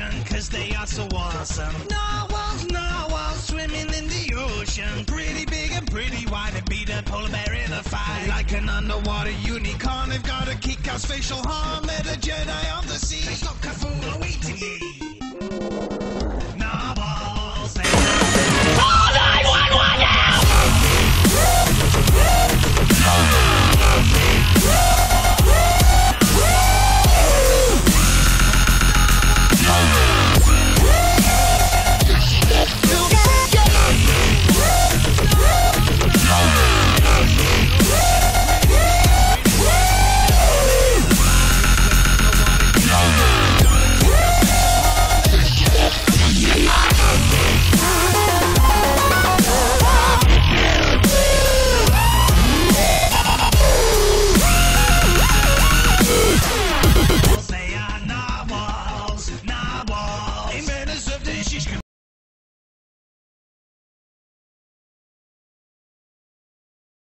ocean, cause they are so awesome. Narwhals, narwhals, swimming in the ocean. Pretty big and pretty wide, They beat a polar bear in a fight. Like an underwater unicorn, they've got a kick-ass facial harm. They're the Jedi of the sea.